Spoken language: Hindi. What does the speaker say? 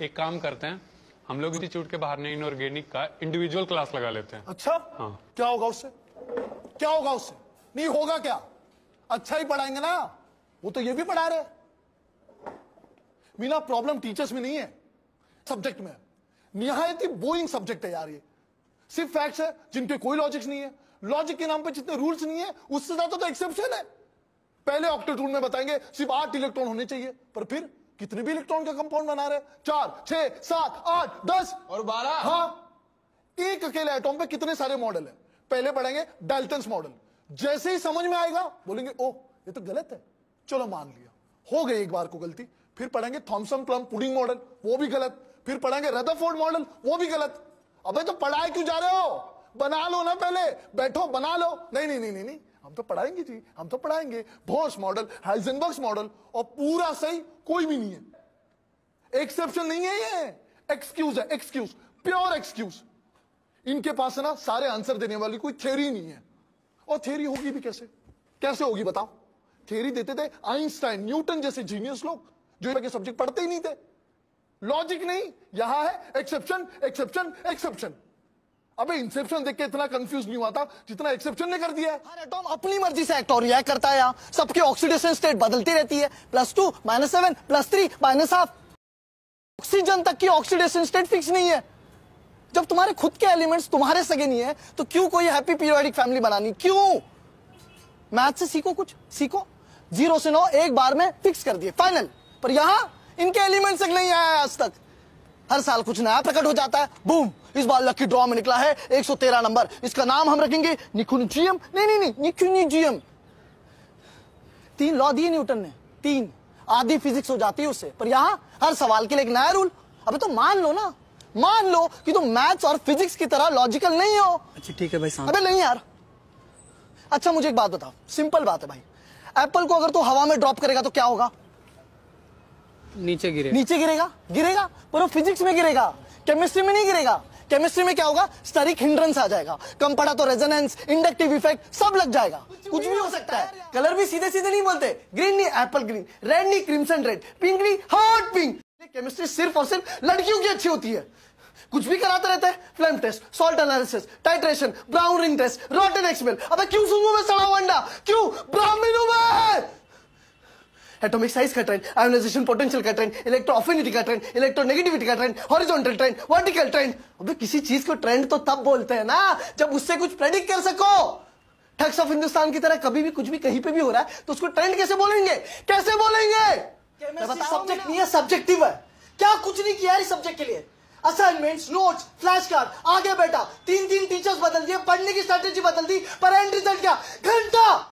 एक काम करते हैं हम लोग इंस्टीट्यूट के बाहर ने इनऑर्गेनिक का इंडिविजुअल क्लास लगा लेते हैं। अच्छा? हाँ। क्या होगा उससे? क्या होगा उससे? नहीं होगा क्या? अच्छा ही पढ़ाएँगे ना? वो तो ये भी पढ़ा रहे मीना प्रॉब्लम टीचर्स में नहीं है सब्जेक्ट में निहायत ही बोइंग सब्जेक्ट है यार ये। सिर्फ़ फैक्ट्स है जिनके कोई लॉजिक्स नहीं है। लॉजिक के नाम पे जितने रूल्स नहीं है उससे ज़्यादा तो एक्सेप्शन है। पहले ऑक्टेट्रून में बताएँगे सिर्फ़ आठ इलेक्ट्रॉन होने चाहिए पर फिर कितने भी इलेक्ट्रॉन का कंपाउंड बना रहे चार छह सात आठ दस। और बारह। हाँ। एक अकेले एटॉम पे कितने सारे मॉडल है? पहले पढ़ेंगे डाल्टन्स मॉडल जैसे ही समझ में आएगा बोलेंगे ओ ये तो गलत है। चलो मान लिया। हो गई एक बार को गलती। फिर पढ़ेंगे थॉमसन प्लम पुडिंग मॉडल वो भी गलत। फिर पढ़ेंगे रदरफोर्ड मॉडल वो भी गलत। अबे तो पढ़ाए क्यों जा रहे हो? बना लो ना पहले। बैठो बना लो। नहीं नहीं नहीं नहीं नहीं। हम तो पढ़ाएँगे जी, हम तो पढ़ाएँगे। भोस मॉडल हाइजेनबर्ग्स मॉडल और पूरा सही कोई भी नहीं है। एक्सेप्शन नहीं है ये। एक्सक्यूज है एक्सक्यूज प्योर एक्सक्यूज इनके पास ना, सारे आंसर देने वाली कोई थ्योरी नहीं है। और थ्योरी होगी भी कैसे? कैसे होगी बताओ? थ्योरी देते थे आइंस्टाइन न्यूटन जैसे जीनियस लोग, जो सब्जेक्ट पढ़ते ही नहीं थे। लॉजिक नहीं, यहाँ है एक्सेप्शन एक्सेप्शन एक्सेप्शन अबे इंसेप्शन देख के इतना कंफ्यूज नहीं हुआ था, जितना एक्सेप्शन ने कर दिया हर एटॉम अपनी मर्ज़ी से एक्ट और रिएक्ट करता है सबकी ऑक्सीडेशन स्टेट बदलती रहती है। Plus two minus seven plus three minus half oxygen तक की ऑक्सीडेशन स्टेट फिक्स नहीं है। जब तुम्हारे खुद के एलिमेंट्स तुम्हारे सगे नहीं है तो क्यों कोई हैप्पी पीरियोडिक फैमिली बनानी? क्यों? मैथ से सीखो कुछ, सीखो। ज़ीरो से नौ, एक बार में फिक्स कर दिए फाइनल पर यहाँ इनके एलिमेंट्स तक नहीं आया आज तक। हर साल कुछ नया प्रकट हो जाता है। बूम इस बार लकी ड्रॉ में निकला है 113 नंबर। इसका नाम हम रखेंगे निकुनिजियम नहीं नहीं नहीं निकुनिजियम तीन लॉ दिए न्यूटन ने तीन। आधी फिजिक्स हो जाती है उससे। पर यहाँ हर सवाल के लिए एक नया रूल अबे तो मान लो ना मान लो कि तुम तो मैथ्स और फिजिक्स की तरह लॉजिकल नहीं हो। अच्छा ठीक है भाई शांत। अबे नहीं यार। अच्छा मुझे एक बात बताओ। सिंपल बात है भाई। एप्पल को अगर तू हवा में ड्रॉप करेगा तो क्या होगा? नीचे गिरे नीचे गिरेगा? गिरेगा? पर वो फिजिक्स में गिरेगा। केमिस्ट्री में नहीं गिरेगा। केमिस्ट्री में क्या होगा? स्टरिक हिंड्रेंस आ जाएगा। कम पड़ा तो रेजोनेंस इंडक्टिव इफ़ेक्ट सब लग जाएगा। कुछ भी हो सकता है। कलर भी सीधे सीधे नहीं बोलते। ग्रीन नहीं एप्पल ग्रीन रेड नहीं क्रिम्सन रेड पिंक नहीं हॉट पिंक केमिस्ट्री सिर्फ़ और सिर्फ़ लड़कियों की अच्छी होती है। कुछ भी कराते रहते हैं। Flame test salt analysis titration brown ring test rotten expel अबे क्यों सूंघू मैं सड़ा हुआ अंडा? क्यों? ब्राह्मण मैं! एटॉमिक साइज़ का ट्रेंड आयोनाइजेशन पोटेंशियल का ट्रेंड इलेक्ट्रो अफिनिटी का ट्रेंड इलेक्ट्रोनेगेटिविटी का trend horizontal trend vertical trend अबे किसी चीज़ को ट्रेंड तो तब बोलते हैं ना जब उससे कुछ प्रेडिक्ट कर सको। ठग्स ऑफ़ हिंदुस्तान की तरह कभी भी कुछ भी कहीं पे भी हो रहा है तो उसको ट्रेंड कैसे बोलेंगे? कैसे बोलेंगे? सब्जेक्ट नहीं है सब्जेक्टिव है। क्या कुछ नहीं किया है सब्जेक्ट के लिए? असाइनमेंट्स नोट्स फ्लैश कार्ड आगे बैठा। तीन तीन टीचर्स बदल दिए पढ़ने की स्ट्रेटेजी बदल दी पर एंड रिज़ल्ट क्या? घंटा!